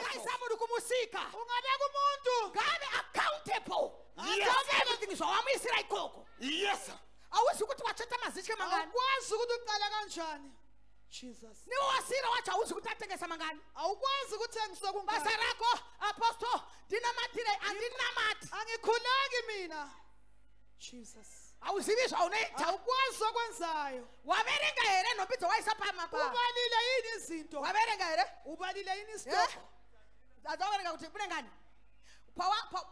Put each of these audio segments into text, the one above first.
ukayisamuka umusika ungabeka umuntu ngabe accountable. Ngoba everything zowamuyisira ikhokho yes sir. Awuzi ukuthi wathatha amazitshi kamangani awukwazi ukuthi uqala kanjani? Jesus. Niwe wasila wathi awuzi ukuthi athengisa mangani? Awukwazi ukuthengiswa kungani? Basarakho apostle ndinamathile andinamathi angikhuleki mina. Jesus. Awuzibizwa awunetha awukwazi okwenzayo. Wabelinga here nhombi dzawaisa pamapa ubalile yini izinto? Waverenga here ubalile yini Eh? isitoko? Adzaverenga kuti mune ngani?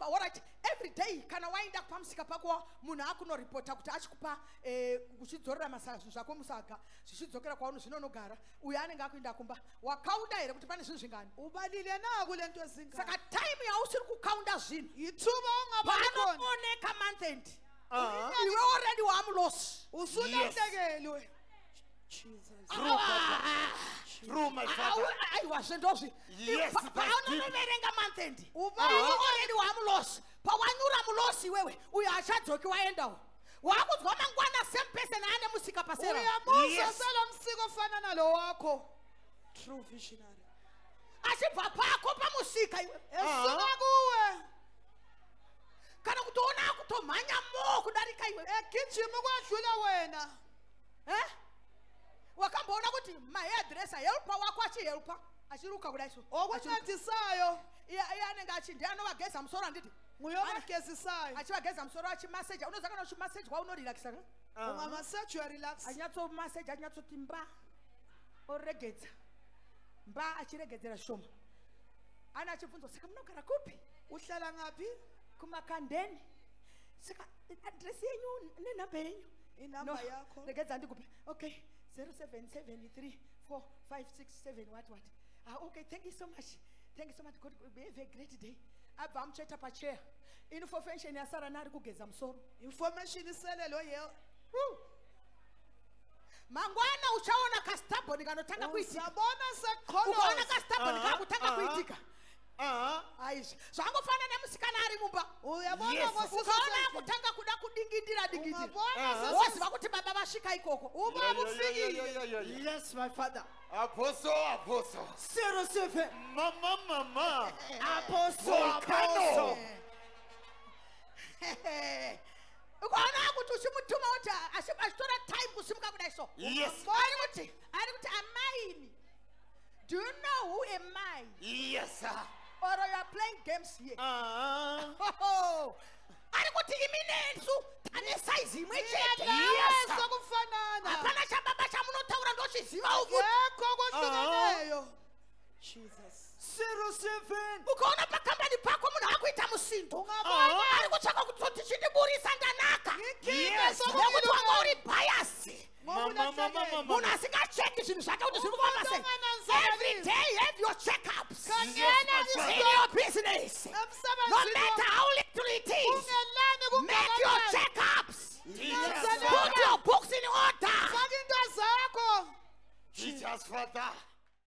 Alright every day kana waenda pamusika pako munhu akunoripota kuti achikupa eh, uchidzorera masa zvinhu zvako musaga zvichidzokera kwauno zvinonogara uyo anenge akuenda kumba wakaunda here kuti pane zvinhu zvingani ubalile na kule nto ezingaka saka time yausiri kukaunda zvinhu khona? panooneka month end? Uh-huh. iwe already wamulosi usulahlekelwe True, my father. aiwa zvendozvi Yes, that's paunonoverenga month end Ubalile. iwe already wamulosi. Pawanyura mulosi iwewe uyo achadzoki waendawo. Wakudzwa mangwana same person aane musika pasera. Uyamuza Yes. salo msiko ofana nalo wakho true visionary. Achibva pako pamusika iwe. Esuka kuwe. Kana kutoona akutomhanya mo kudarika iwe. Egijima kwadlula wena? Mahairdressa helpa wako achihelpa achiruka kudai so okuncedisayo iye anenge achi ndiye anovageza musoro handiti nguyovagezisayo achivageza musoro achimaseja unoziva kana uchimaseji waunorirakisa ka ungamaseji warelax anyatsomaseji anyatsoti mba oregedza mba achiregedzera shoma ana achibvunzwa saka munogara kupi? Uhlala ngaphi? Kumakandeni saka adresi yenyu nenhamba yenyu. Inamba yakho. regedza ndikupe okay 0773 456 what what? Ah, okay thank you so much. Thank you so much. God have a great day. Abva amutsveta pacheya information yasara naari kugeza musoro information iselelo ye Woo. mangwana uchaona kastabhoni kanotanga kuitika. Uzabona ukaona seqholoza kastabhoni kakutanga kuitika. aizvi zvangofana nemusikana ari mumba uyabona Yes. ukaona akutanga kuda kudingindira dingindira ungabona woziva kuti baba vasvika ikoko uba Yeah, yeah, bufikile yeah, yeah, yeah, yeah. Yes, my father. Apostle, apostle. Zero seven. Mama, mama. Apostle, apostle. ukaona kuti uchimutuma kuti achi- achitora time kusimuka kudai so ari kuti ari kuti amaini do you know who am i Yes, sir. or you are playing games here Uh-huh. Hoho. ari kuti imi nensu ane saizi imwe chete Yes, sir. Sokufanana. Hapana chababa chamunotaura ndochiziva uku. yekho kwahlukeneyo jesus. Zero seven. ukaona pakambani pako munhu akuita musindo. Ungabona ari kutsvaka kutoti chindiburisa ndanaka. Yes. nekuti wanga uri biasi Mama, mama, mama, munhu mama. asingacheki zvinhu zvake kuti zviri kufamba sei. Every day have your checkups tá.